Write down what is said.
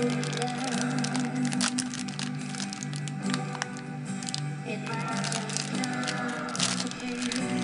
In my